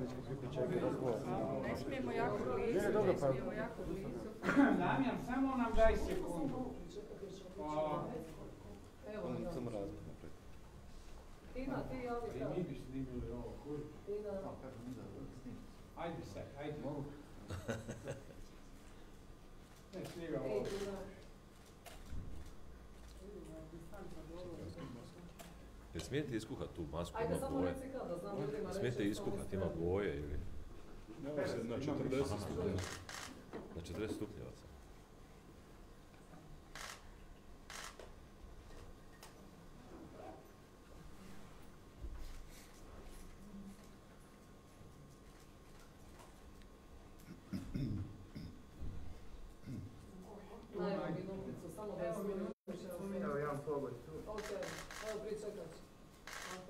zajednički priključenje razgovor. Ne smijemo jako blizu, Ne, dobro, ne pa- smijemo jako blizu. Damjan, samo nam daj sekundu. Pa, Evo, Samo razgovor. Tina, ti javi i mi bi snimili ovo. Tina, Ajde sad, ajde snima ej, ovo. Tina. Jel smijete iskuhati tu masku, Ajde, ima boje? Smijete iskuhati, ima boje ili... Na 40 stupnjeva. Na 40 stupnjeva sam. Na, evo minuticu, samo da Evo se minuticu. Evo jedan pogled tu. Ok, evo pričekat ću. Ok.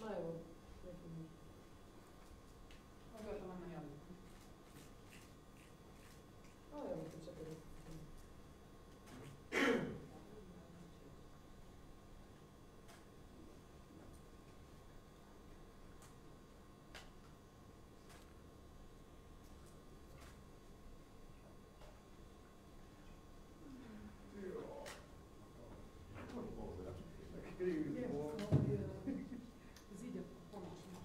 Ma evo, neki minut. Ovo je to vam najavljeno. A evo pričekat ću. Zid je ponoćno.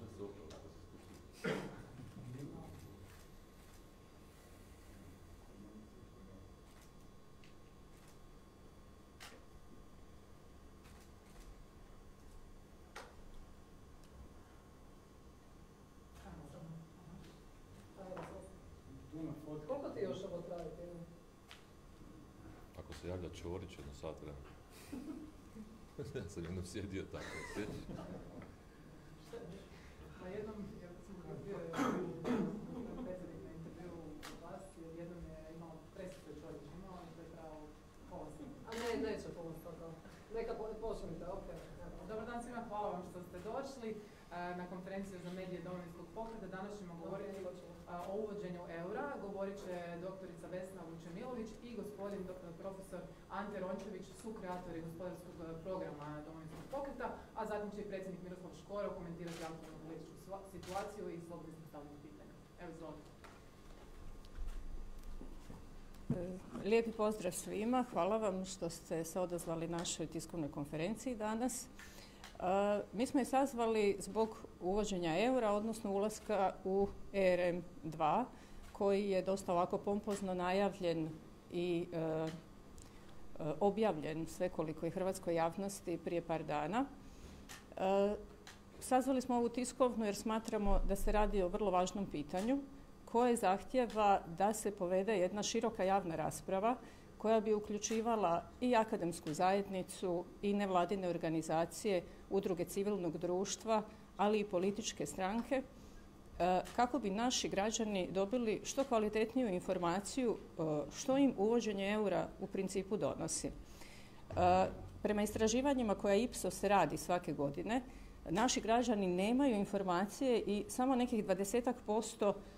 A evo, sad. Tu na fotku. Koliko ti još ovo traje, Tina? Javlja Čorić, jedno sat vremena. ja sam jednom sjedio tako, sjećaš? Na jednom, ja sam bio predsjednik na intervju u vlasti, jednom je imao presice čovjek imao to je pravo pola sata. A ne, neće pomoći tako. Neka po- počnite, ok. evo. Dobar dan svima, hvala vam što ste došli e, na konferenciju za medije Domovinskog pokreta. Danas ćemo govoriti a, o uvođenju eura. Govorit će doktorica Vesna Vučemilović i gospodin dok- profesor Ante Rončević, sukreatori gospodarskog e, programa Domovinskog pokreta, a zatim će i predsjednik Miroslav Škoro komentirati aktualnu političku situaciju i slobodno stavljati pitanja. Evo, izvolite. Lijepi pozdrav svima. Hvala vam što ste se odazvali našoj tiskovnoj konferenciji danas. Mi smo je sazvali zbog uvođenja eura, odnosno ulaska u ERM2, koji je dosta ovako pompozno najavljen i e, e, objavljen svekoliko i hrvatskoj javnosti prije par dana. E, Sazvali smo ovu tiskovnu jer smatramo da se radi o vrlo važnom pitanju koje zahtjeva da se povede jedna široka javna rasprava koja bi uključivala i akademsku zajednicu i nevladine organizacije, udruge civilnog društva, ali i političke stranke e, kako bi naši građani dobili što kvalitetniju informaciju e, što im uvođenje eura u principu donosi. E, Prema istraživanjima koja Ipsos radi svake godine, naši građani nemaju informacije i samo nekih 20 posto e,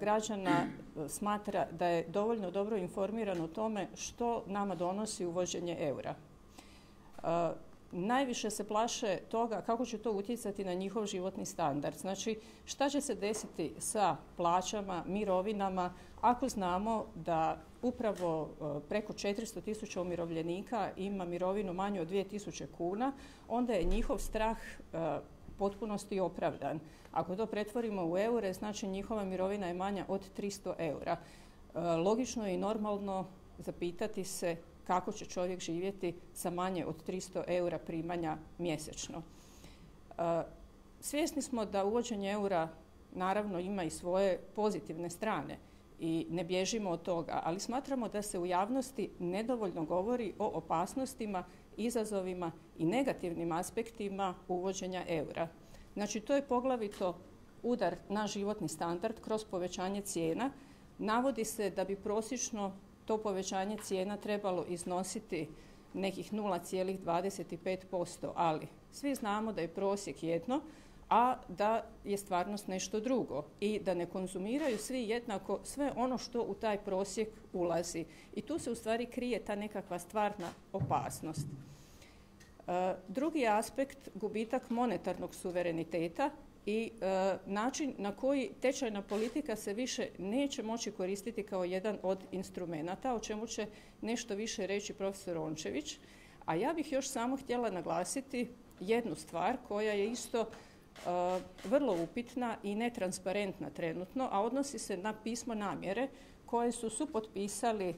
građana e, smatra da je dovoljno dobro informiran o tome što nama donosi uvođenje eura. E, Najviše se plaše toga kako će to utjecati na njihov životni standard. Znači, šta će se desiti sa plaćama, mirovinama, ako znamo da upravo preko 400 tisuća umirovljenika ima mirovinu manju od 2000 kuna, onda je njihov strah potpunosti opravdan. Ako to pretvorimo u eure, znači njihova mirovina je manja od 300 eura. E, Logično je i normalno zapitati se kako će čovjek živjeti sa manje od 300 eura primanja mjesečno. E, Svjesni smo da uvođenje eura naravno ima i svoje pozitivne strane i ne bježimo od toga, ali smatramo da se u javnosti nedovoljno govori o opasnostima, izazovima i negativnim aspektima uvođenja eura. Znači to je poglavito udar na životni standard kroz povećanje cijena. Navodi se da bi prosječno to povećanje cijena trebalo iznositi nekih 0,25%, ali svi znamo da je prosjek jedno, a da je stvarnost nešto drugo i da ne konzumiraju svi jednako sve ono što u taj prosjek ulazi. I tu se u stvari krije ta nekakva stvarna opasnost. Drugi aspekt, gubitak monetarnog suvereniteta i e, način na koji tečajna politika se više neće moći koristiti kao jedan od instrumenata, o čemu će nešto više reći profesor Rončević. A ja bih još samo htjela naglasiti jednu stvar koja je isto e, vrlo upitna i netransparentna trenutno, a odnosi se na pismo namjere koje su supotpisali e,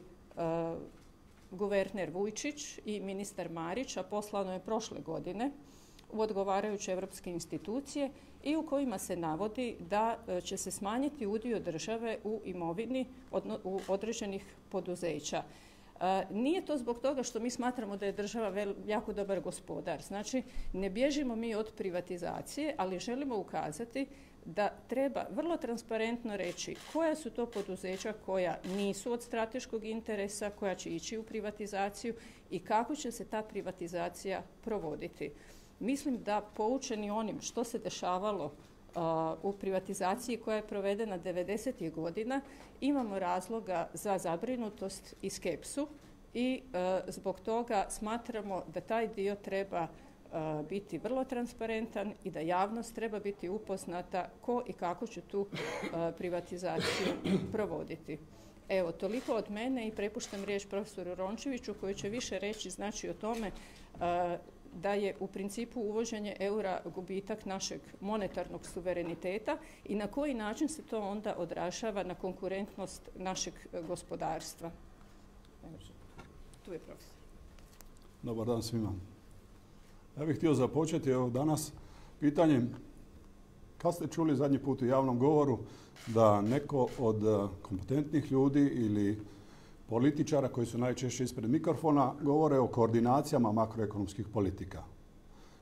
guverner Vujčić i ministar Marić, a poslano je prošle godine u odgovarajuće europske institucije i u kojima se navodi da e, će se smanjiti udio države u imovini u određenih poduzeća. E, nije to zbog toga što mi smatramo da je država jako dobar gospodar. Znači, ne bježimo mi od privatizacije, ali želimo ukazati da treba vrlo transparentno reći koja su to poduzeća koja nisu od strateškog interesa, koja će ići u privatizaciju i kako će se ta privatizacija provoditi. Mislim da poučeni onim što se dešavalo uh, u privatizaciji koja je provedena 90. godina imamo razloga za zabrinutost i skepsu i uh, zbog toga smatramo da taj dio treba biti vrlo transparentan i da javnost treba biti upoznata ko i kako će tu privatizaciju provoditi. Evo, toliko od mene i prepuštam riječ profesoru Rončeviću koji će više reći znači o tome da je u principu uvoženje eura gubitak našeg monetarnog suvereniteta i na koji način se to onda odražava na konkurentnost našeg gospodarstva. Tu je profesor. Dobar dan svima. Ja bih htio započeti evo danas pitanjem kad ste čuli zadnji put u javnom govoru da neko od e, kompetentnih ljudi ili političara koji su najčešće ispred mikrofona govore o koordinacijama makroekonomskih politika.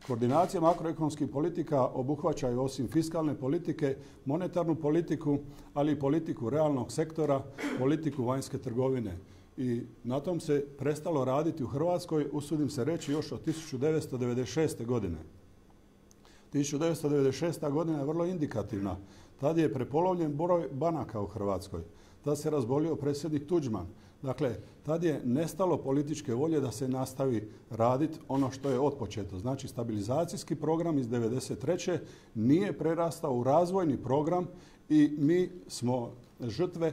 Koordinacija makroekonomskih politika obuhvaćaju osim fiskalne politike, monetarnu politiku, ali i politiku realnog sektora, politiku vanjske trgovine. I na tom se prestalo raditi u Hrvatskoj, usudim se reći, još od 1996. godine. 1996. godina je vrlo indikativna. Tad je prepolovljen broj banaka u Hrvatskoj. Tad se razbolio predsjednik Tuđman. Dakle, tad je nestalo političke volje da se nastavi raditi ono što je otpočeto. Znači, stabilizacijski program iz 1993. nije prerastao u razvojni program i mi smo žrtve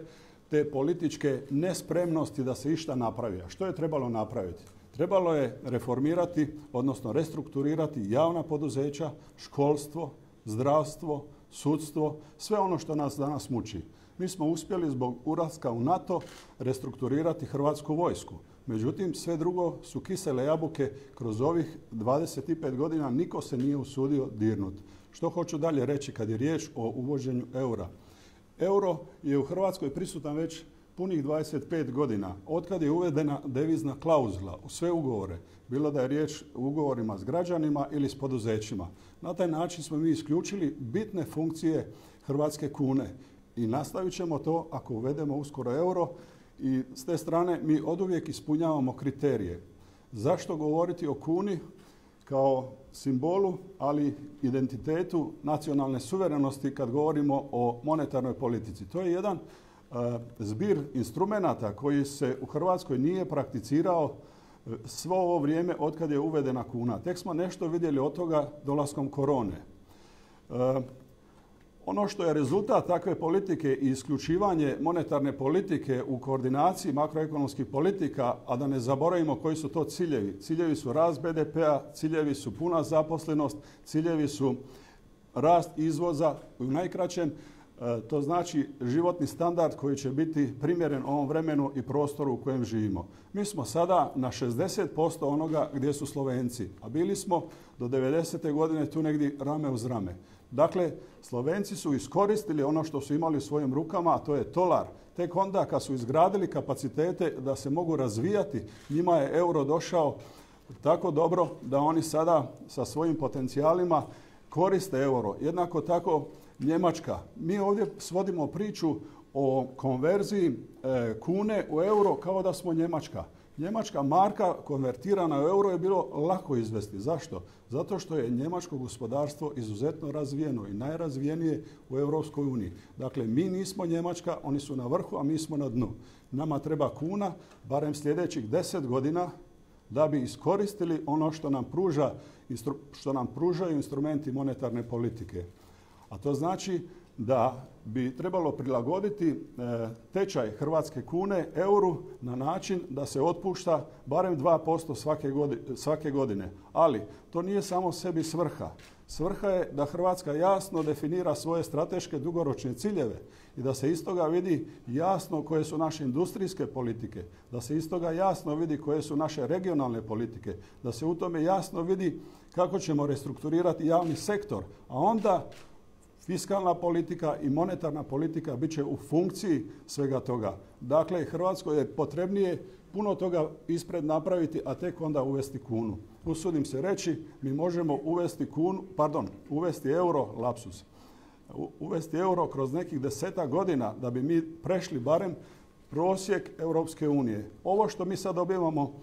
te političke nespremnosti da se išta napravi. A što je trebalo napraviti? Trebalo je reformirati, odnosno restrukturirati javna poduzeća, školstvo, zdravstvo, sudstvo, sve ono što nas danas muči mi smo uspjeli zbog uraska u NATO restrukturirati hrvatsku vojsku. Međutim, sve drugo su kisele jabuke kroz ovih 25 godina niko se nije usudio dirnuti. Što hoću dalje reći kad je riječ o uvođenju eura? Euro je u Hrvatskoj prisutan već punih 25 godina. Otkad je uvedena devizna klauzula u sve ugovore, bilo da je riječ o ugovorima s građanima ili s poduzećima. Na taj način smo mi isključili bitne funkcije hrvatske kune i nastavit ćemo to ako uvedemo uskoro euro i s te strane mi oduvijek ispunjavamo kriterije. Zašto govoriti o kuni kao simbolu, ali identitetu nacionalne suverenosti kad govorimo o monetarnoj politici. To je jedan e, zbir instrumenata koji se u Hrvatskoj nije prakticirao e, svo ovo vrijeme otkad je uvedena kuna. Tek smo nešto vidjeli od toga dolaskom korone. Ono što je rezultat takve politike i isključivanje monetarne politike u koordinaciji makroekonomskih politika, a da ne zaboravimo koji su to ciljevi. Ciljevi su rast BDP-a, ciljevi su puna zaposlenost, ciljevi su rast izvoza u najkraćem. E, to znači životni standard koji će biti primjeren ovom vremenu i prostoru u kojem živimo. Mi smo sada na 60% onoga gdje su Slovenci, a bili smo do 90. godine tu negdje rame uz rame. Dakle, Slovenci su iskoristili ono što su imali u svojim rukama, a to je tolar. Tek onda kad su izgradili kapacitete da se mogu razvijati, njima je euro došao tako dobro da oni sada sa svojim potencijalima koriste euro. Jednako tako Njemačka. Mi ovdje svodimo priču o konverziji e, kune u euro kao da smo Njemačka. Njemačka marka konvertirana u euro je bilo lako izvesti. Zašto? Zato što je njemačko gospodarstvo izuzetno razvijeno i najrazvijenije u Europskoj uniji. Dakle, mi nismo Njemačka, oni su na vrhu, a mi smo na dnu. Nama treba kuna, barem sljedećih deset godina, da bi iskoristili ono što nam pruža, što nam pružaju instrumenti monetarne politike. A to znači da bi trebalo prilagoditi e, tečaj hrvatske kune euru na način da se otpušta barem 2% svake godine, svake godine. Ali to nije samo sebi svrha. Svrha je da Hrvatska jasno definira svoje strateške dugoročne ciljeve i da se iz toga vidi jasno koje su naše industrijske politike, da se iz toga jasno vidi koje su naše regionalne politike, da se u tome jasno vidi kako ćemo restrukturirati javni sektor, a onda fiskalna politika i monetarna politika bit će u funkciji svega toga. Dakle, Hrvatskoj je potrebnije puno toga ispred napraviti, a tek onda uvesti kunu. Usudim se reći, mi možemo uvesti kunu, pardon, uvesti euro, lapsus, uvesti euro kroz nekih deseta godina da bi mi prešli barem prosjek Europske unije. Ovo što mi sad dobivamo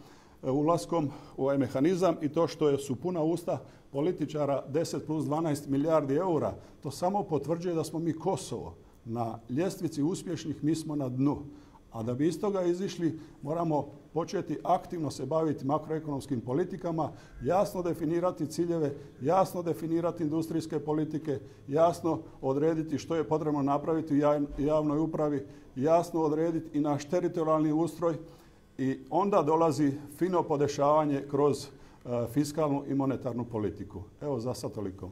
ulaskom u ovaj mehanizam i to što su puna usta političara 10 plus 12 milijardi eura, to samo potvrđuje da smo mi Kosovo. Na ljestvici uspješnih mi smo na dnu. A da bi iz toga izišli moramo početi aktivno se baviti makroekonomskim politikama, jasno definirati ciljeve, jasno definirati industrijske politike, jasno odrediti što je potrebno napraviti u jav- javnoj upravi, jasno odrediti i naš teritorijalni ustroj i onda dolazi fino podešavanje kroz e, fiskalnu i monetarnu politiku. Evo za sad toliko.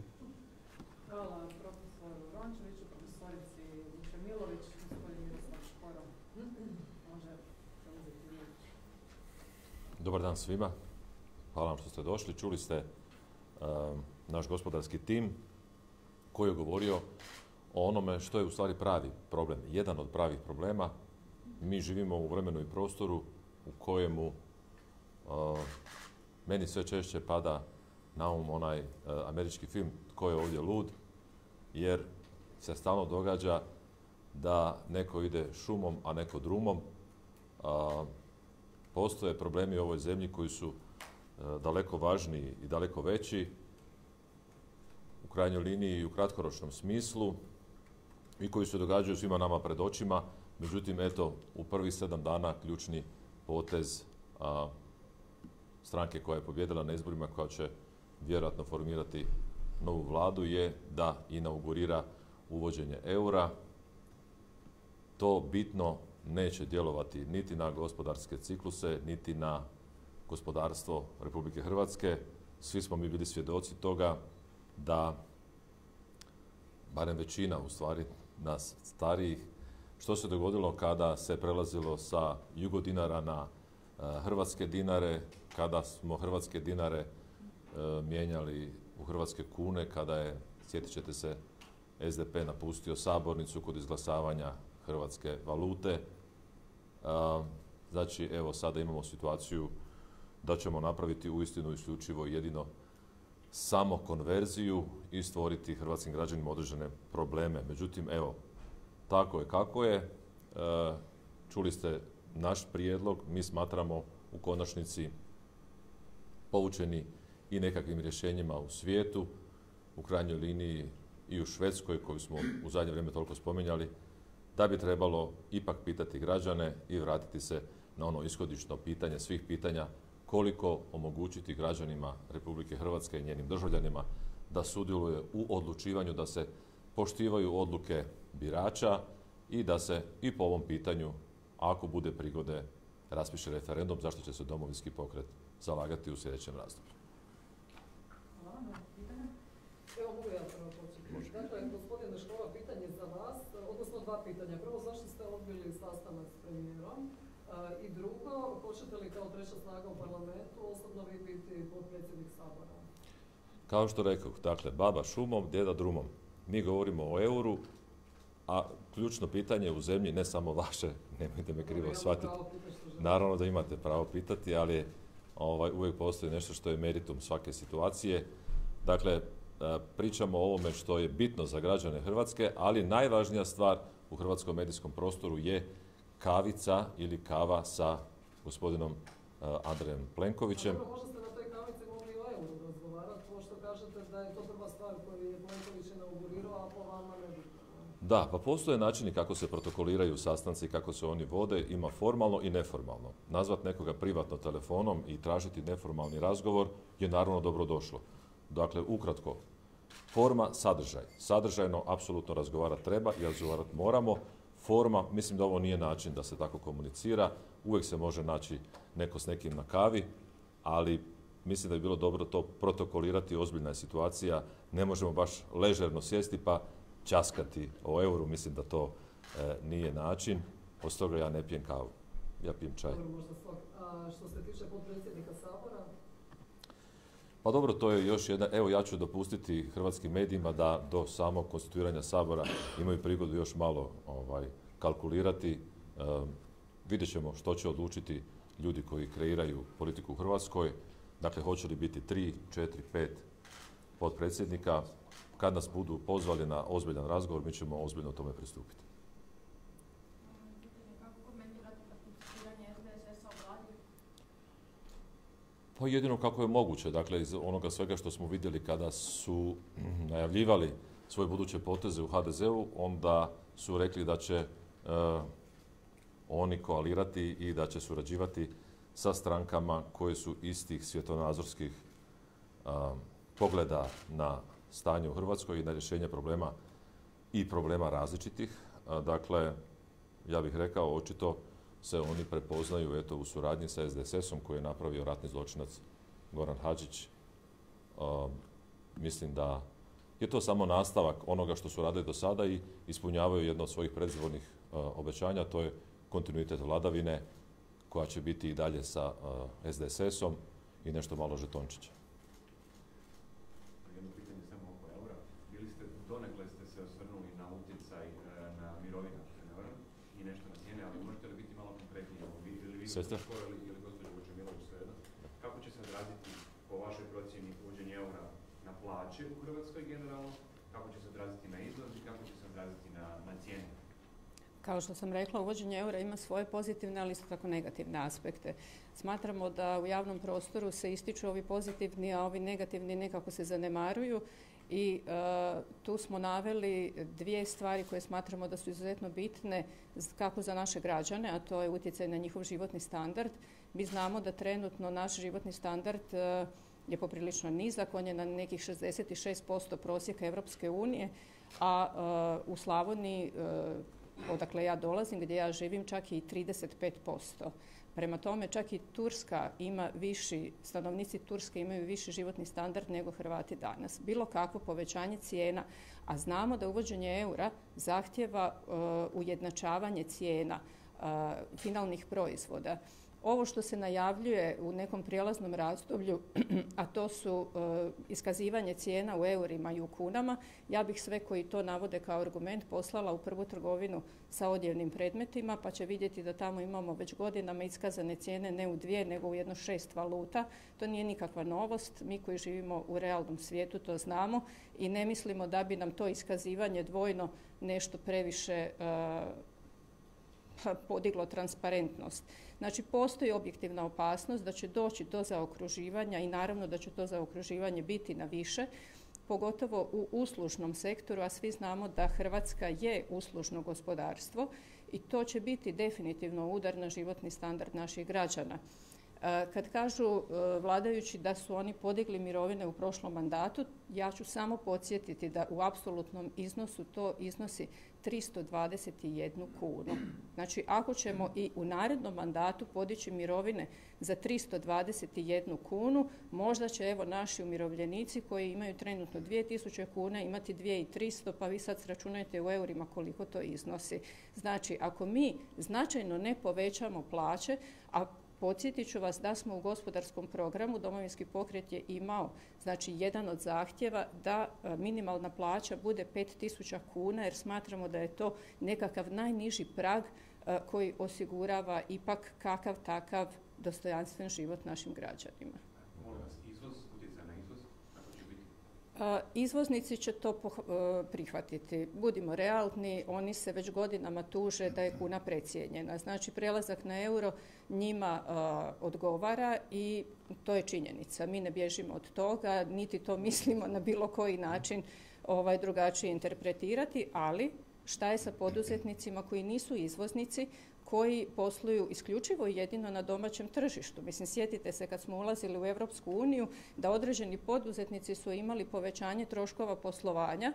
Hvala profesoru Rončeviću, profesorici Vučemilović, gospodin Miroslav Škoro. Može. Dobar dan svima. Hvala vam što ste došli. Čuli ste um, naš gospodarski tim koji je govorio o onome što je u stvari pravi problem. Jedan od pravih problema. Mi živimo u vremenu i prostoru u kojemu meni sve češće pada na um onaj uh, američki film Tko je ovdje lud, jer se stalno događa da neko ide šumom, a neko drumom. Postoje problemi u ovoj zemlji koji su e, daleko važniji i daleko veći u krajnjoj liniji i u kratkoročnom smislu i koji se događaju svima nama pred očima. Međutim, eto, u prvih sedam dana ključni potez a, stranke koja je pobjedila na izborima, koja će vjerojatno formirati novu vladu, je da inaugurira uvođenje eura. To bitno neće djelovati niti na gospodarske cikluse, niti na gospodarstvo Republike Hrvatske. Svi smo mi bili svjedoci toga da, barem većina u stvari nas starijih, što se dogodilo kada se prelazilo sa jugodinara na e, hrvatske dinare, kada smo hrvatske dinare e, mijenjali u hrvatske kune, kada je, sjetit ćete se, SDP napustio sabornicu kod izglasavanja hrvatske valute. A, Znači, evo, sada imamo situaciju da ćemo napraviti uistinu isključivo jedino samo konverziju i stvoriti hrvatskim građanima određene probleme. Međutim, evo, tako je kako je. E, Čuli ste naš prijedlog, mi smatramo u konačnici poučeni i nekakvim rješenjima u svijetu, u krajnjoj liniji i u Švedskoj koju smo u zadnje vrijeme toliko spominjali, da bi trebalo ipak pitati građane i vratiti se na ono ishodično pitanje svih pitanja koliko omogućiti građanima Republike Hrvatske i njenim državljanima da sudjeluje u odlučivanju, da se poštivaju odluke birača i da se i po ovom pitanju, ako bude prigode, raspiše referendum, zašto će se domovinski pokret zalagati u sljedećem razdoblju. Hvala na pitanje. Evo mogu ja prvo početi. Dakle, gospodine Škova, pitanje za vas, odnosno dva pitanja. Prvo, zašto ste odbili sastanak s premijerom? A, I drugo, hoćete li kao treća snaga u parlamentu osobno vi biti potpredsjednik Sabora? Kao što rekao, dakle, baba šumom, djeda drumom. Mi govorimo o euru, a ključno pitanje u zemlji, ne samo vaše, nemojte me krivo shvatiti, želite. Naravno da imate pravo pitati, ali ovaj, uvijek postoji nešto što je meritum svake situacije. Dakle, e, pričamo o ovome što je bitno za građane Hrvatske, ali najvažnija stvar u hrvatskom medijskom prostoru je kavica ili kava sa gospodinom e, Andrejem Plenkovićem. Dobro, možda ste na toj kavici mogli i o euru razgovarati, pošto kažete da je to prva stvar koju je Plenković inaugurirao, a po vama ne bi. Da, pa postoje načini kako se protokoliraju sastanci, kako se oni vode, ima formalno i neformalno. Nazvat nekoga privatno telefonom i tražiti neformalni razgovor je naravno dobrodošlo. Dakle, ukratko, forma, sadržaj. Sadržajno, apsolutno razgovarati treba i razgovarati moramo. Forma, mislim da ovo nije način da se tako komunicira. Uvijek se može naći neko s nekim na kavi, ali mislim da bi bilo dobro to protokolirati, ozbiljna je situacija. Ne možemo baš ležerno sjesti pa časkati o euru, mislim da to e, nije način. Od toga ja ne pijem kavu, ja pijem čaj. Dobro, možda svak. A što se tiče potpredsjednika Sabora, Pa dobro, to je još jedna, evo ja ću dopustiti hrvatskim medijima da do samog konstituiranja Sabora imaju prigodu još malo ovaj, kalkulirati. E, vidjet ćemo što će odlučiti ljudi koji kreiraju politiku u Hrvatskoj. Dakle, hoće li biti tri, četiri, pet potpredsjednika. Kad nas budu pozvali na ozbiljan razgovor, mi ćemo ozbiljno tome pristupiti. Pa jedino kako je moguće, dakle iz onoga svega što smo vidjeli kada su najavljivali svoje buduće poteze u HDZ-u, onda su rekli da će e, oni koalirati i da će surađivati sa strankama koje su istih svjetonazorskih a, pogleda na stanje u Hrvatskoj i na rješenje problema i problema različitih. Dakle, ja bih rekao, očito se oni prepoznaju eto, u suradnji sa SDSS-om koji je napravio ratni zločinac Goran Hadžić. A, mislim da je to samo nastavak onoga što su radili do sada i ispunjavaju jedno od svojih predizbornih a, obećanja, to je kontinuitet vladavine koja će biti i dalje sa a, SDSS-om i nešto malo žetončića. Jedno pitanje samo oko eura. Bili ste, donekle ste se osvrnuli na utjecaj e, na mirovine, ako se ne varam, i nešto na cijene, ali možete li biti malo konkretniji? Evo, vi, ili vi Sestra? ili, Vučemilović, svejedno. Kako će se odraziti po vašoj procjeni uvođenje eura na plaće u Hrvatskoj generalno? Kako će se odraziti na izvoz i kako će se odraziti na, na cijene? Kao što sam rekla, uvođenje eura ima svoje pozitivne, ali isto tako negativne aspekte. Smatramo da u javnom prostoru se ističu ovi pozitivni, a ovi negativni nekako se zanemaruju i e, tu smo naveli dvije stvari koje smatramo da su izuzetno bitne kako za naše građane, a to je utjecaj na njihov životni standard. Mi znamo da trenutno naš životni standard e, je poprilično nizak, on je na nekih 66% prosjeka Europske unije, a e, u Slavoniji odakle ja dolazim, gdje ja živim, čak i 35%. Prema tome, čak i Turska ima viši, stanovnici Turske imaju viši životni standard nego Hrvati danas. Bilo kakvo povećanje cijena, a znamo da uvođenje eura zahtjeva e, ujednačavanje cijena e, finalnih proizvoda. Ovo što se najavljuje u nekom prijelaznom razdoblju, a to su e, iskazivanje cijena u eurima i u kunama, ja bih sve koji to navode kao argument poslala u prvu trgovinu sa odjevnim predmetima, pa će vidjeti da tamo imamo već godinama iskazane cijene ne u dvije, nego u jedno šest valuta. To nije nikakva novost. Mi koji živimo u realnom svijetu to znamo i ne mislimo da bi nam to iskazivanje dvojno nešto previše e, podiglo transparentnost. Znači, postoji objektivna opasnost da će doći do zaokruživanja i naravno da će to zaokruživanje biti na više, pogotovo u uslužnom sektoru, a svi znamo da Hrvatska je uslužno gospodarstvo i to će biti definitivno udar na životni standard naših građana. Kad kažu e, vladajući da su oni podigli mirovine u prošlom mandatu, ja ću samo podsjetiti da u apsolutnom iznosu to iznosi 321 kunu. Znači, ako ćemo i u narednom mandatu podići mirovine za 321 kunu, možda će evo naši umirovljenici koji imaju trenutno 2000 kuna imati 2300, pa vi sad sračunajte u eurima koliko to iznosi. Znači, ako mi značajno ne povećamo plaće, a Podsjetit ću vas da smo u gospodarskom programu, Domovinski pokret je imao, znači jedan od zahtjeva da e, minimalna plaća bude 5000 kuna jer smatramo da je to nekakav najniži prag e, koji osigurava ipak kakav takav dostojanstven život našim građanima. Molim vas, izvoz, utjecaj na izvoz, kako će biti? A, Izvoznici će to e, prihvatiti. Budimo realni, oni se već godinama tuže da je kuna precijenjena. Znači, prelazak na euro njima odgovara i to je činjenica. Mi ne bježimo od toga, niti to mislimo na bilo koji način ovaj, drugačije interpretirati, ali šta je sa poduzetnicima koji nisu izvoznici, koji posluju isključivo i jedino na domaćem tržištu. Mislim, sjetite se kad smo ulazili u Europsku uniju da određeni poduzetnici su imali povećanje troškova poslovanja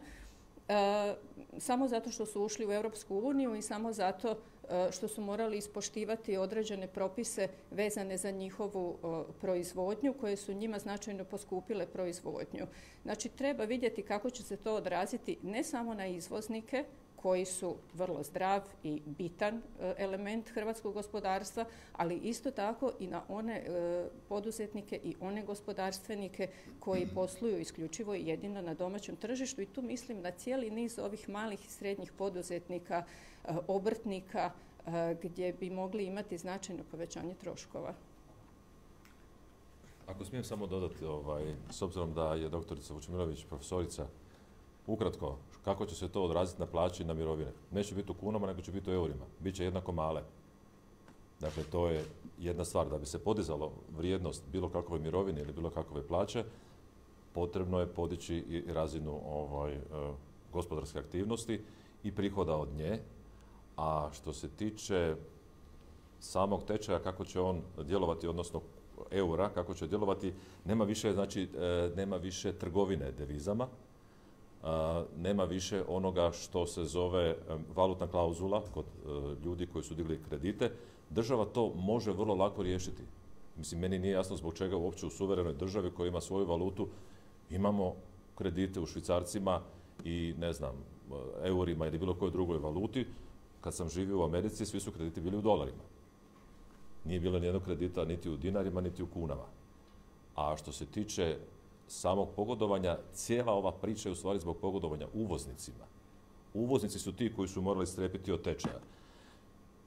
e, samo zato što su ušli u Europsku uniju i samo zato e, što su morali ispoštivati određene propise vezane za njihovu proizvodnju koje su njima značajno poskupile proizvodnju. Znači treba vidjeti kako će se to odraziti ne samo na izvoznike koji su vrlo zdrav i bitan e, element hrvatskog gospodarstva, ali isto tako i na one e, poduzetnike i one gospodarstvenike koji posluju isključivo i jedino na domaćem tržištu i tu mislim na cijeli niz ovih malih i srednjih poduzetnika, e, obrtnika gdje bi mogli imati značajno povećanje troškova. Ako smijem samo dodati, ovaj, s obzirom da je doktorica Vučemilović profesorica, ukratko, kako će se to odraziti na plaće i na mirovine? Neće biti u kunama, nego će biti u eurima. Biće jednako male. Dakle, to je jedna stvar. Da bi se podizalo vrijednost bilo kakve mirovine ili bilo kakve plaće, potrebno je podići i razinu ovaj, e, gospodarske aktivnosti i prihoda od nje. A što se tiče samog tečaja, kako će on djelovati, odnosno eura, kako će djelovati, nema više, znači, e, nema više trgovine devizama, nema više onoga što se zove valutna klauzula kod e, ljudi koji su digli kredite. Država to može vrlo lako riješiti. Mislim, meni nije jasno zbog čega uopće u suverenoj državi koja ima svoju valutu imamo kredite u švicarcima i ne znam, e, eurima ili bilo kojoj drugoj valuti. Kad sam živio u Americi, svi su krediti bili u dolarima. Nije bilo nijednog kredita niti u dinarima, niti u kunama. A što se tiče samog pogodovanja, cijela ova priča je u stvari zbog pogodovanja uvoznicima. Uvoznici su ti koji su morali strepiti od tečaja.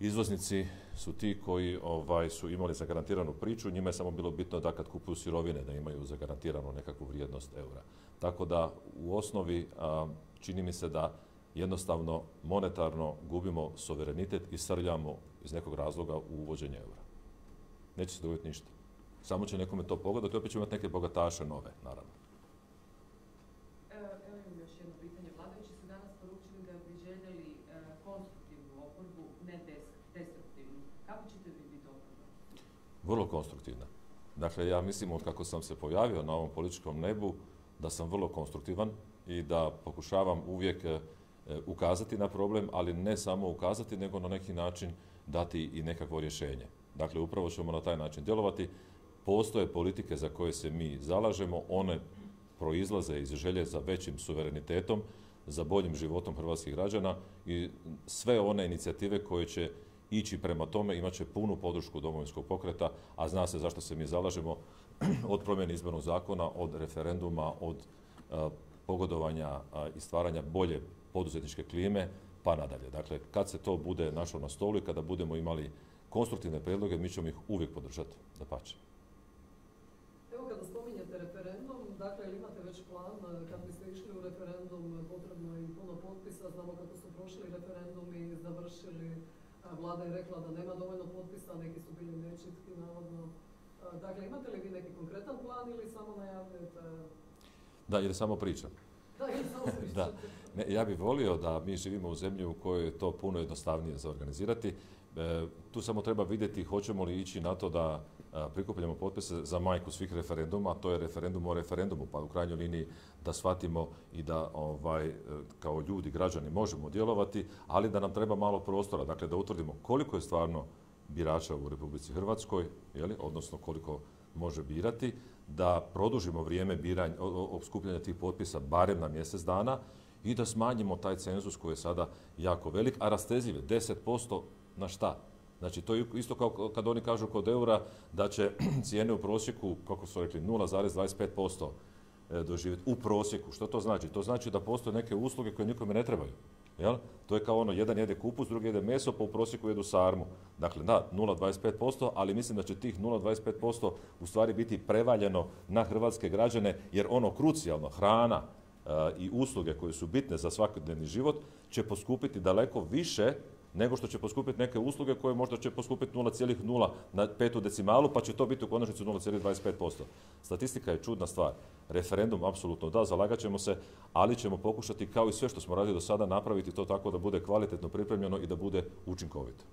Izvoznici su ti koji ovaj, su imali zagarantiranu priču, njima je samo bilo bitno da kad kupuju sirovine da imaju zagarantiranu nekakvu vrijednost eura. Tako da u osnovi čini mi se da jednostavno monetarno gubimo suverenitet i srljamo iz nekog razloga u uvođenje eura. Neće se dogoditi ništa. Samo će nekome to pogodati, opet će imati neke bogataše nove, naravno. Evo imam još jedno pitanje. Vladajući su danas poručili da bi željeli e, konstruktivnu oporbu, ne destruktivnu. Kako ćete vi biti oporba? Vrlo konstruktivna. Dakle, ja mislim od kako sam se pojavio na ovom političkom nebu, da sam vrlo konstruktivan i da pokušavam uvijek e, ukazati na problem, ali ne samo ukazati, nego na neki način dati i nekakvo rješenje. Dakle, upravo ćemo na taj način djelovati. Postoje politike za koje se mi zalažemo, one proizlaze iz želje za većim suverenitetom, za boljim životom hrvatskih građana i sve one inicijative koje će ići prema tome imat će punu podršku domovinskog pokreta, a zna se zašto se mi zalažemo od promjene izbornog zakona, od referenduma, od pogodovanja i stvaranja bolje poduzetničke klime, pa nadalje. Dakle, kad se to bude našlo na stolu i kada budemo imali konstruktivne predloge, mi ćemo ih uvijek podržati, da pače. Evo kada spominjete referendum, dakle ili imate već plan kad biste išli u referendum potrebno je i puno potpisa, znamo kako su prošli referendumi, završili, vlada je rekla da nema dovoljno potpisa, neki su bili nečitki navodno. Dakle, imate li vi neki konkretan plan ili samo najavljujete? Da, ili samo pričam. Da, ili samo pričam. Ne, ja bih volio da mi živimo u zemlji u kojoj je to puno jednostavnije za organizirati. E, tu samo treba vidjeti hoćemo li ići na to da prikupljamo potpise za majku svih referenduma, a to je referendum o referendumu, pa u krajnjoj liniji da shvatimo i da ovaj, e, kao ljudi, građani možemo djelovati, ali da nam treba malo prostora, dakle da utvrdimo koliko je stvarno birača u Republici Hrvatskoj, jeli, odnosno koliko može birati, da produžimo vrijeme biranja, skupljanja tih potpisa barem na mjesec dana i da smanjimo taj cenzus koji je sada jako velik, a rastezljiv je 10% na šta? Znači, to je isto kao kad oni kažu kod eura da će cijene u prosjeku, kako su rekli, 0,25% e, doživjeti u prosjeku. Što to znači? To znači da postoje neke usluge koje nikome ne trebaju. Jel? To je kao ono, jedan jede kupus, drugi jede meso, pa u prosjeku jedu sarmu. Dakle, da, 0,25%, ali mislim da će tih 0,25% u stvari biti prevaljeno na hrvatske građane, jer ono krucijalno, hrana e, i usluge koje su bitne za svakodnevni život, će poskupiti daleko više nego što će poskupiti neke usluge koje možda će poskupiti 0,0 na petu decimalu, pa će to biti u konačnici 0,25%. Statistika je čudna stvar. Referendum apsolutno da, zalagat ćemo se, ali ćemo pokušati kao i sve što smo radili do sada napraviti to tako da bude kvalitetno pripremljeno i da bude učinkovito.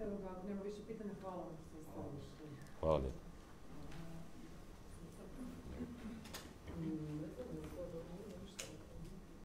Evo ga, nema više pitanja, hvala vam što ste došli. Hvala lijepo.